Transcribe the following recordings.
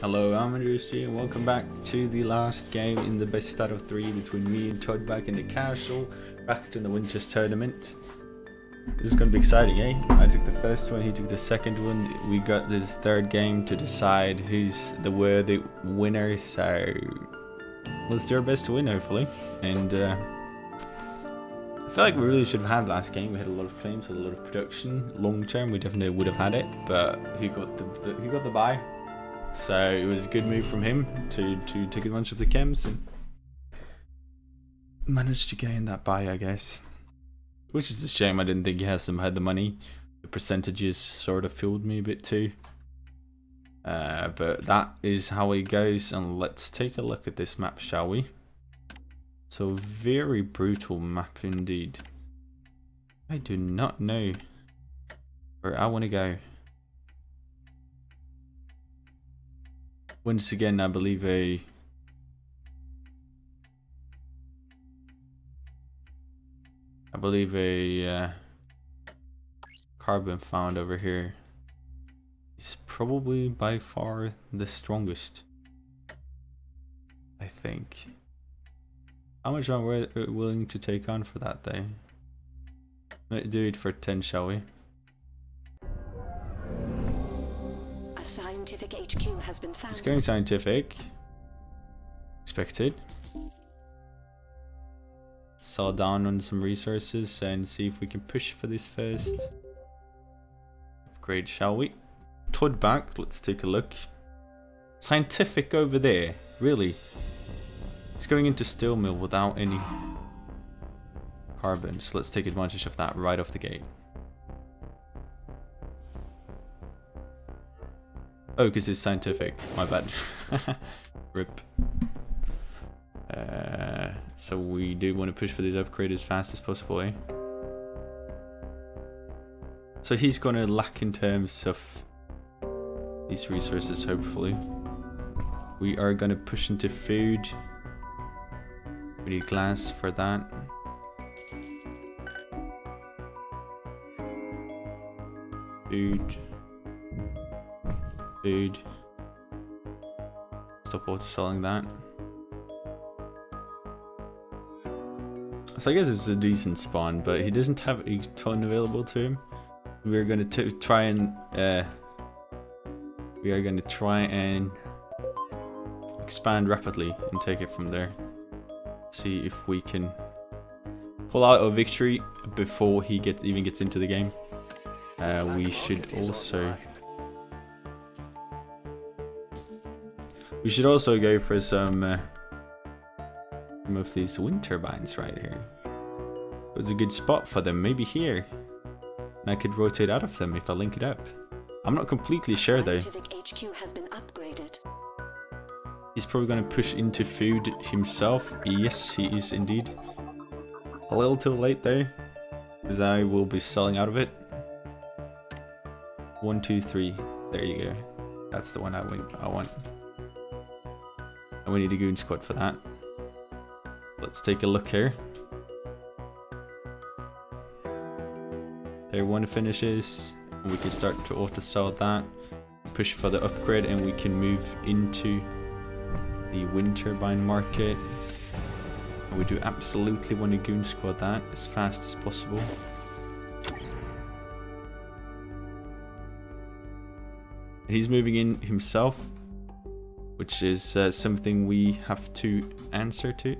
Hello, I'm Andreas and welcome back to the last game in the best out of three between me and Twodback in the castle, back in the Winters tournament. This is going to be exciting, eh? I took the first one, he took the second one. We got this third game to decide who's the worthy winner, so let's do our best to win, hopefully. And uh, I feel like we really should have had last game. We had a lot of claims, a lot of production. Long term, we definitely would have had it, but he got the, the he got the buy. So it was a good move from him to to take advantage of the chems and managed to gain that buy, I guess. Which is a shame. I didn't think he has some had the money. The percentages sort of fooled me a bit too. Uh, but that is how it goes, and let's take a look at this map, shall we? So very brutal map indeed. I do not know where I want to go. Once again, I believe a I believe a uh, carbon found over here is probably by far the strongest. I think. How much are we willing to take on for that day? Do it for 10, shall we? Scientific HQ has been found. It's going scientific. Expected. Sell down on some resources and see if we can push for this first. Upgrade, shall we? Twodback, let's take a look. Scientific over there, really? It's going into steel mill without any carbon, so let's take advantage of that right off the gate. Oh, because it's scientific. My bad. Rip. Uh, so we do want to push for this upgrade as fast as possible, eh? So he's going to lack in terms of these resources, hopefully. We are going to push into food. We need glass for that. Food. Food. Stop auto selling that. So I guess it's a decent spawn, but he doesn't have a ton available to him. We're gonna try and uh, we are gonna try and expand rapidly and take it from there see if we can pull out a victory before he gets even gets into the game. Uh, we should also we should also go for some uh, some of these wind turbines right here. It was a good spot for them, maybe here. And I could rotate out of them if I link it up. I'm not completely sure though. He's probably going to push into food himself. Yes, he is indeed. A little too late though, because I will be selling out of it. One, two, three. There you go. That's the one I, I want. And we need a goon squad for that. Let's take a look here. There one finishes. We can start to auto sell that. Push for the upgrade and we can move into the wind turbine market. We do absolutely want to goon squad that as fast as possible. He's moving in himself, which is uh, something we have to answer to.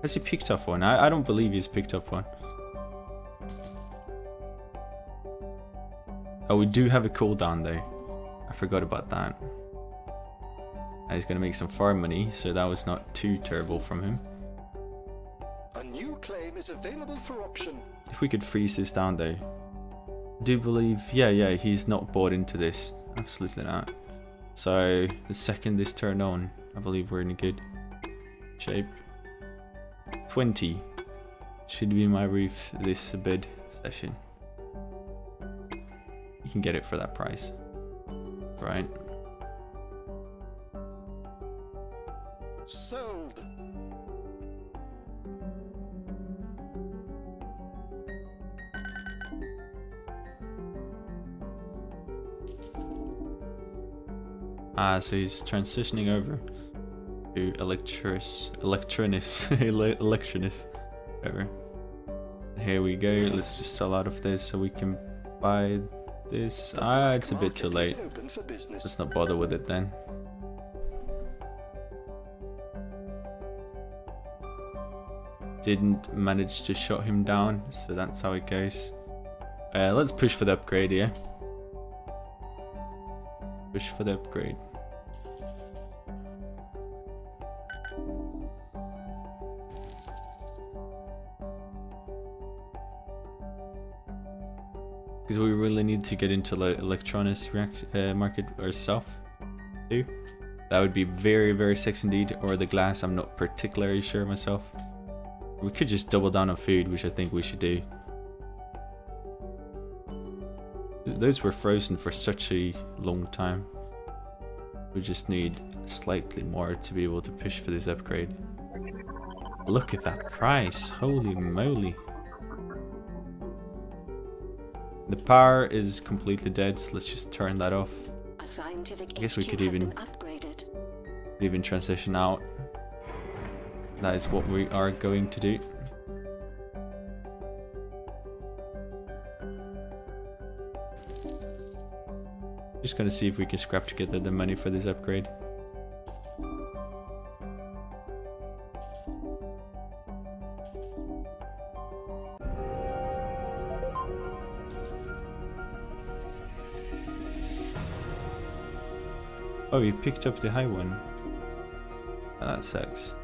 Has he picked up one? I, I don't believe he's picked up one. Oh, we do have a cooldown though. I forgot about that. he's going to make some farm money, so that was not too terrible from him. If we could freeze this down though. I do believe, yeah, yeah, he's not bought into this. Absolutely not. So, the second this turned on, I believe we're in a good shape. 20 should be my roof this bid session you can get it for that price. Right? Sold. Ah, so he's transitioning over to Electris, Electrinus, Ele- Electrinus, whatever. Here we go. Let's just sell out of this so we can buy this. Ah, it's a bit too late. Let's not bother with it then. Didn't manage to shut him down, so that's how it goes. Uh, let's push for the upgrade here. Push for the upgrade. Because we really need to get into the electronics uh, market ourselves too. That would be very, very sexy indeed. Or the glass, I'm not particularly sure myself. We could just double down on food, which I think we should do. Those were frozen for such a long time. We just need slightly more to be able to push for this upgrade. Look at that price, holy moly. The power is completely dead, so let's just turn that off. I guess we could even- upgraded. even transition out. That is what we are going to do. Just gonna see if we can scrap together the money for this upgrade. Oh, you picked up the high one. Oh, that sucks.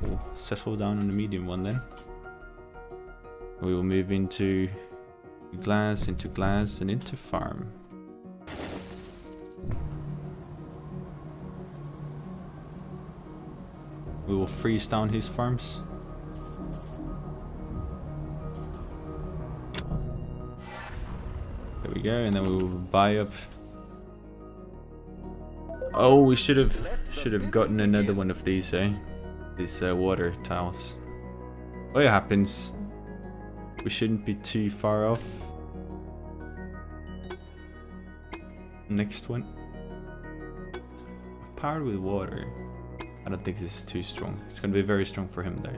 We'll settle down on the medium one then. We will move into glass, into glass, and into farm. Will freeze down his farms. There we go, and then we will buy up Oh, we should have should have gotten another one of these, eh? These uh, water tiles. What happens? We shouldn't be too far off. Next one. Powered with water. I don't think this is too strong. It's gonna be very strong for him though.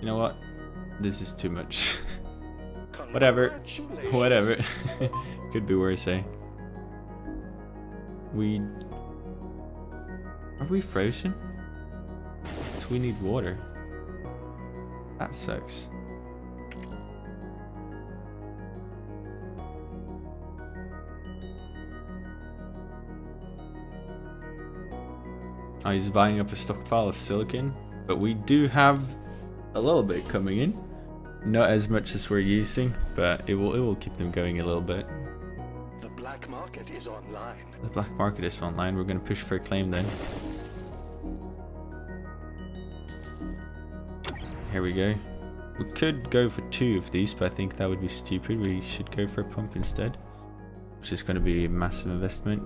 You know what? This is too much. Whatever. Whatever. Could be worse, eh? We... Are we frozen? So we need water. That sucks. Oh, he's buying up a stockpile of silicon, but we do have a little bit coming in. Not as much as we're using, but it will it will keep them going a little bit. The black market is online. The black market is online. We're gonna push for a claim then. Here we go. We could go for two of these, but I think that would be stupid. We should go for a pump instead, which is going to be a massive investment.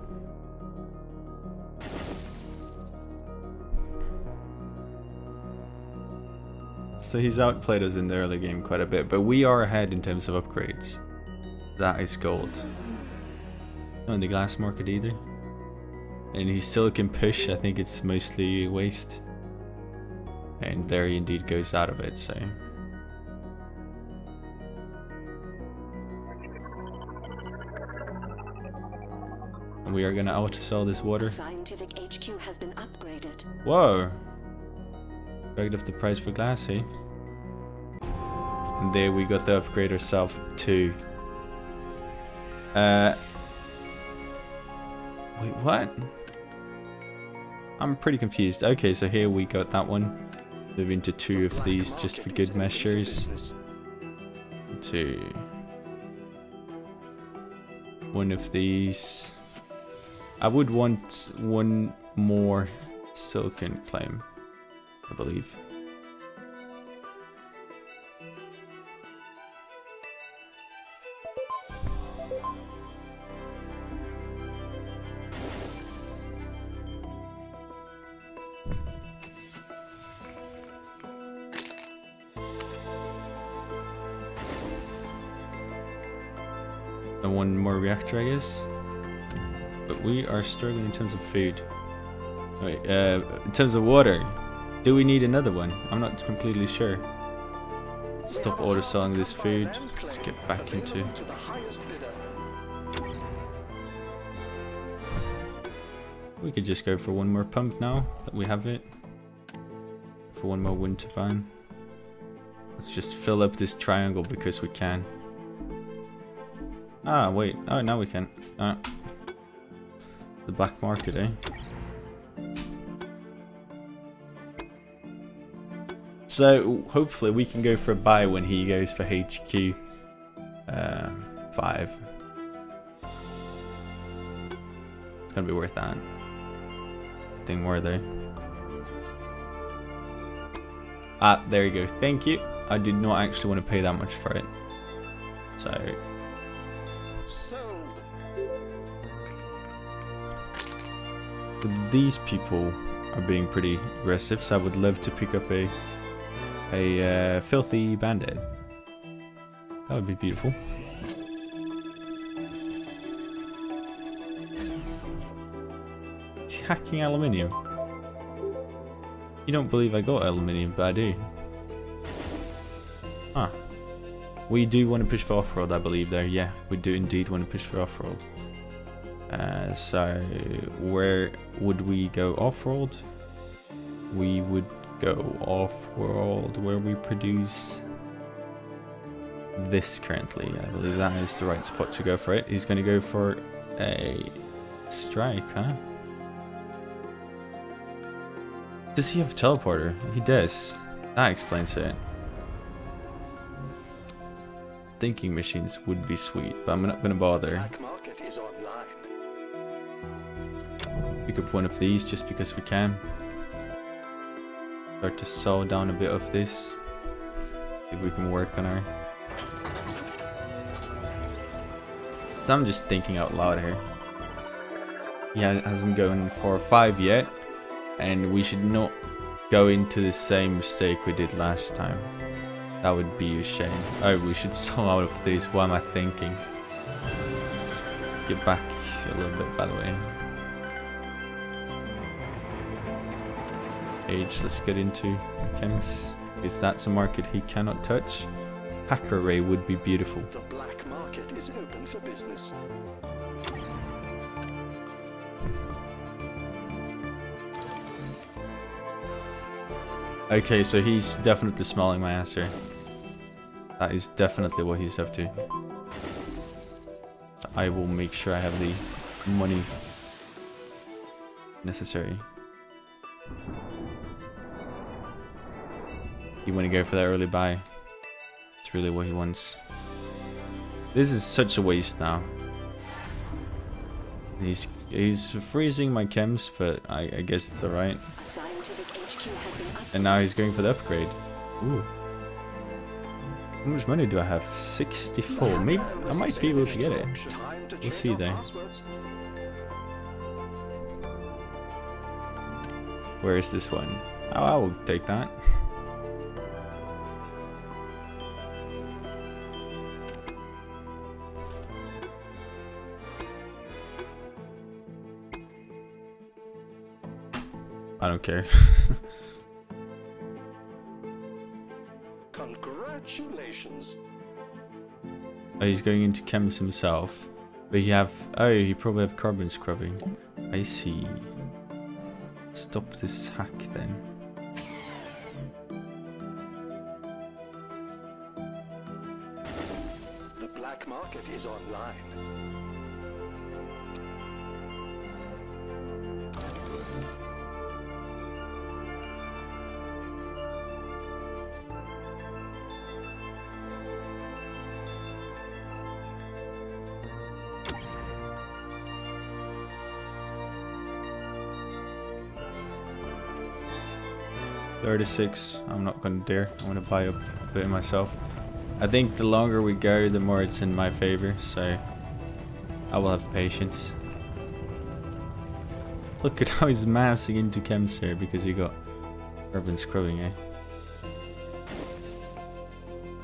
So he's outplayed us in the early game quite a bit, but we are ahead in terms of upgrades. That is gold. Not in the glass market either. And he still can push, I think it's mostly waste. And there he indeed goes out of it, so. And we are gonna auto sell this water. Scientific HQ has been upgraded. Whoa! Dragged up the price for glass, eh? And there we got the upgrade ourselves too. Uh. Wait, what? I'm pretty confused. Okay, so here we got that one. Move into two of these just for good measures. Two. One of these. I would want one more silicon claim, I believe. I guess. But we are struggling in terms of food. Wait, uh, in terms of water, do we need another one? I'm not completely sure. Let's stop auto selling this food. Let's get back into. We could just go for one more pump now that we have it. For one more wind turbine. Let's just fill up this triangle because we can. Ah, wait. Oh, now we can. Ah. The black market, eh? So, hopefully we can go for a buy when he goes for HQ uh, 5. It's gonna be worth that. Thing more though. Ah, there you go. Thank you. I did not actually want to pay that much for it. So, but these people are being pretty aggressive, so I would love to pick up a a uh, filthy bandit. That would be beautiful. Hacking aluminium? You don't believe I got aluminium, but I do. Huh. We do want to push for off-road, I believe there. Yeah, we do indeed want to push for off-road. Uh, so, where would we go off-road? We would go off-world, where we produce this currently. I believe that is the right spot to go for it. He's going to go for a strike, huh? Does he have a teleporter? He does. That explains it. Thinking machines would be sweet, but I'm not going to bother. Pick up one of these just because we can. Start to saw down a bit of this. If we can work on our... So I'm just thinking out loud here. He hasn't gone for 5 yet. And we should not go into the same mistake we did last time. That would be a shame. Oh, we should sell out of this. What am I thinking? Let's get back a little bit, by the way. Age, let's get into chems. Is that's a market he cannot touch? Hacker array would be beautiful. The black market is open for business. Okay, so he's definitely smelling my ass here. That is definitely what he's up to. I will make sure I have the money necessary. You want to go for that early buy. It's really what he wants. This is such a waste now. He's he's freezing my chems, but I, I guess it's alright. Scientific HQ has been updated. And now he's going for the upgrade. Ooh. How much money do I have? 64. Maybe I might be able to get it. We'll see there. Where is this one? Oh, I will take that. I don't care. Congratulations. Oh, he's going into chems himself. But he have... Oh, he probably have carbon scrubbing. I see. Stop this hack then. 36. I'm not going to dare. I'm going to buy up a bit myself. I think the longer we go, the more it's in my favor, so I will have patience. Look at how he's massing into chems here because he got carbon scrubbing, eh?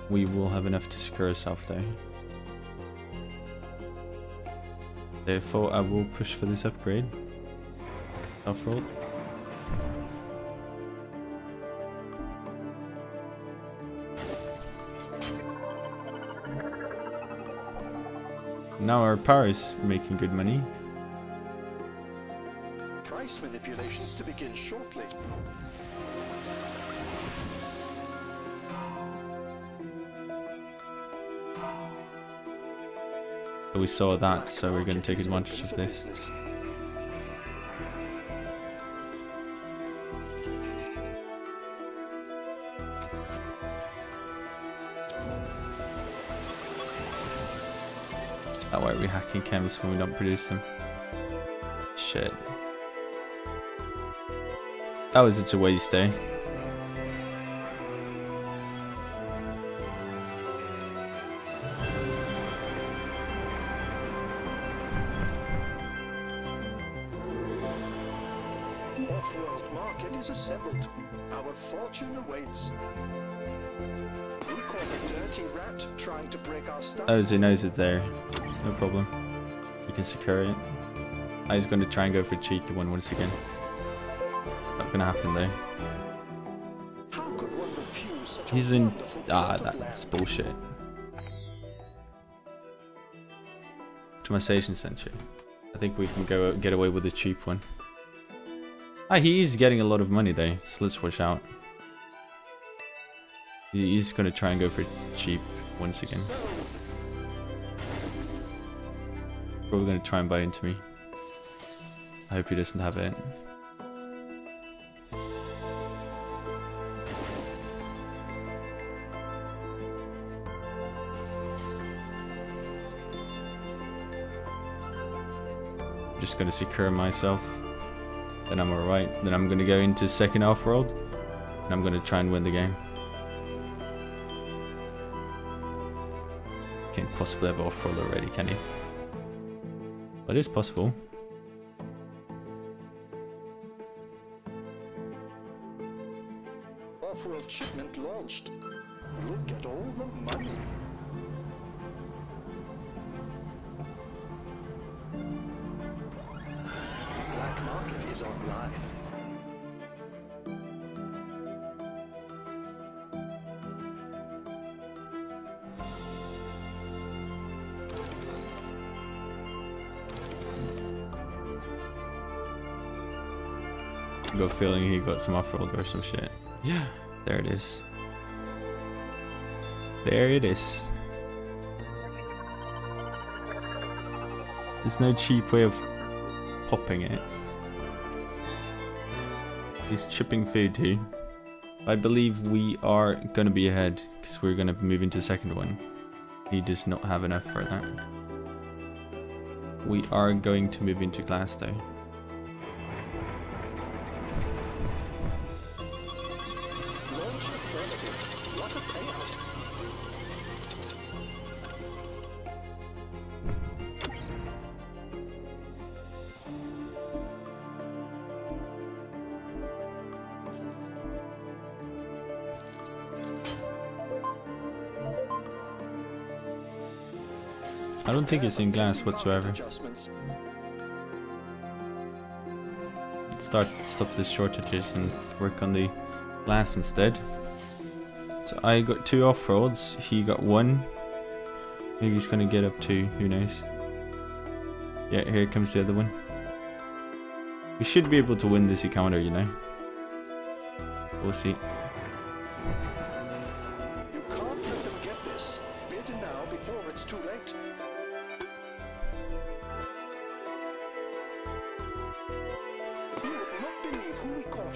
We will have enough to secure ourselves though. Therefore, I will push for this upgrade. Off-road. Now our power is making good money. Price manipulations to begin shortly. But we saw that, so we're going to take advantage of this. Business. That way we hacking chems when we don't produce them. Shit. That was such a waste, eh? Off-world market is assembled. Our fortune awaits. We caught a dirty rat trying to break our stuff. Oh, he knows it's there. No problem. We can secure it. Ah, he's going to try and go for a cheeky one once again. Not going to happen though. How could one such He's in... Ah, that's bullshit. Optimization center. I think we can go get away with a cheap one. Ah, he is getting a lot of money though, so let's watch out. He's gonna try and go for cheap once again. Probably gonna try and buy into me. I hope he doesn't have it. I'm just gonna secure myself. Then I'm alright. Then I'm gonna go into second half world. And I'm gonna try and win the game. Can't possibly have off world already, can he? But it is possible. Got a feeling he got some off-road or some shit. Yeah, there it is. There it is. There's no cheap way of popping it. He's chipping food too. I believe we are gonna be ahead because we're gonna move into second one. He does not have enough for that. We are going to move into glass though. I don't think it's in glass whatsoever. Start stop the shortages and work on the glass instead. So I got two off-roads, he got one. Maybe he's gonna get up two, who knows. Yeah, here comes the other one. We should be able to win this encounter, you know. We'll see.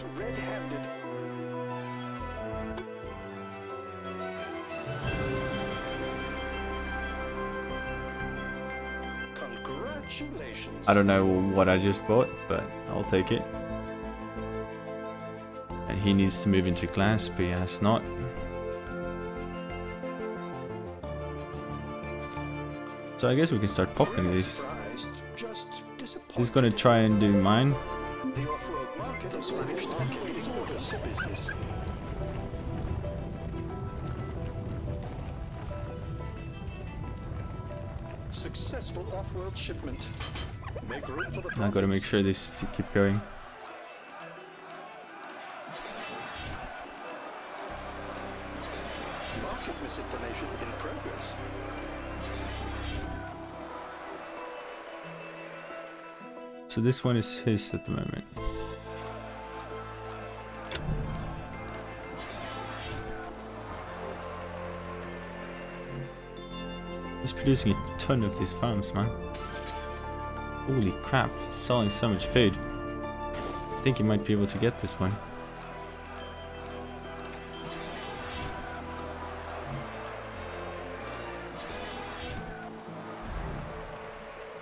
Caught red-handed. Congratulations. I don't know what I just bought, but I'll take it. And he needs to move into glass, but he has not. So I guess we can start popping these. surprised, just disappointed. He's gonna try and do mine. Shipment. Make room for the I gotta make sure this to keep going. Market misinformation in progress. So this one is his at the moment. He's producing a ton of these farms, man. Holy crap, selling so much food. I think he might be able to get this one.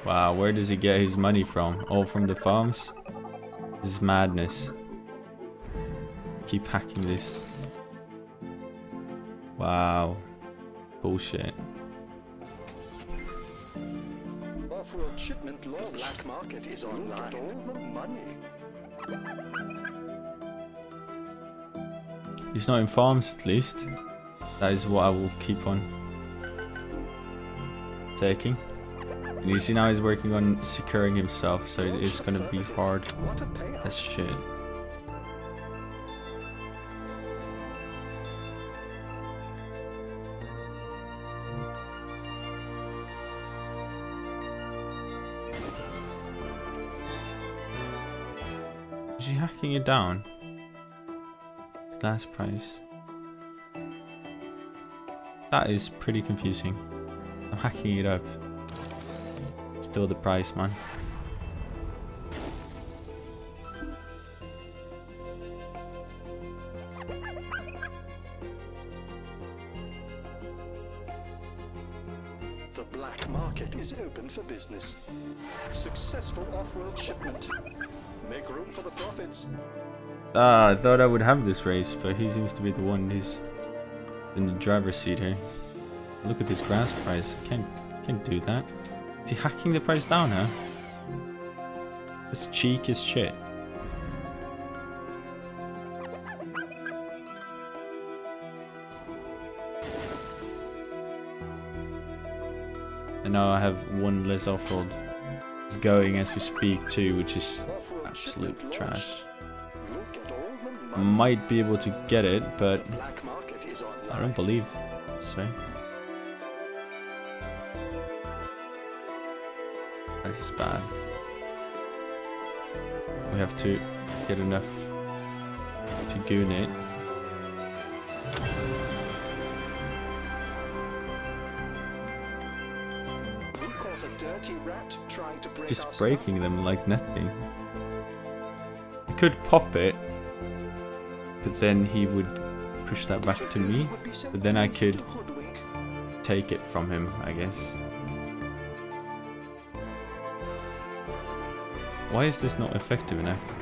Wow, where does he get his money from? All from the farms? This is madness. Keep hacking this. Wow. Bullshit. Off-world shipment launched. The black market is online. Look at all the money. He's not in farms at least. That is what I will keep on taking. And you see now he's working on securing himself, so it is gonna be hard What as shit. Down? Last price. That is pretty confusing. I'm hacking it up. Still the price, man. Ah, I thought I would have this race, but he seems to be the one who's in the driver's seat here. Look at this grass price. I can't, can't do that. Is he hacking the price down, huh? This cheek is shit. And now I have one less off-road going as we speak too, which is absolute trash. Might be able to get it, but The black market is online. I don't believe so. This is bad. We have to get enough to goon it. We caught a dirty rat trying to break our Just breaking them like nothing. I could pop it, but then he would push that back to me, but then I could take it from him, I guess. Why is this not effective enough?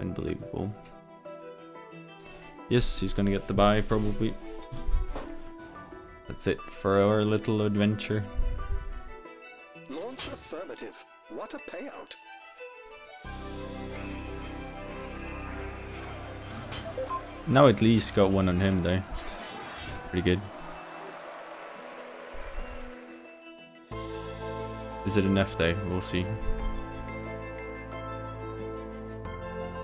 Unbelievable. Yes, he's gonna get the buy, probably. That's it for our little adventure. Launch affirmative. What a payout. Now at least got one on him though. Pretty good. Is it enough though? We'll see.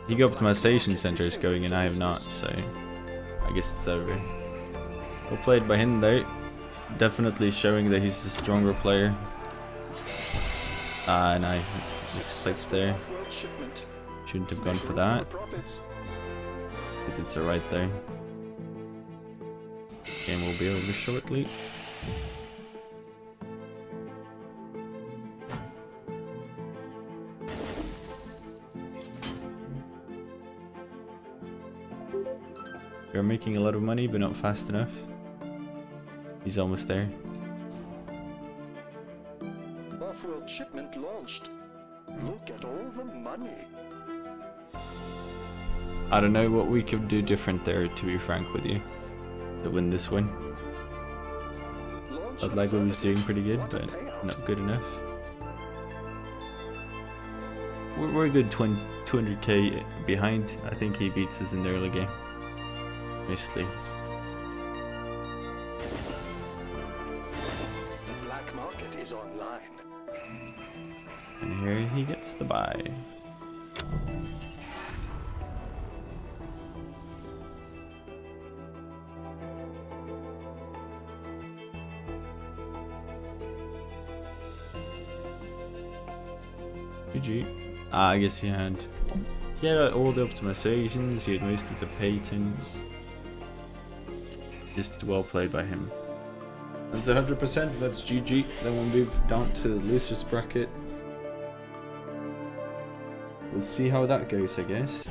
The optimization center is going and I have not, so I guess it's over. Well played by him though. Definitely showing that he's a stronger player. Ah, and I misclicked there. Shouldn't have gone for that. Because it's right there. Game will be over shortly. We're making a lot of money, but not fast enough. He's almost there. Off-world shipment launched. Look at all the money. I don't know what we could do different there, to be frank with you, to win this win. I'd like we was doing pretty good, but not good enough. We're, we're a good 200k behind. I think he beats us in the early game. Mostly. The black market is online. And here he gets the buy. GG. Ah, I guess he had he had all the optimizations, he had most of the patents. Just well played by him. That's 100%, that's GG. Then we'll move down to the losers bracket. We'll see how that goes, I guess.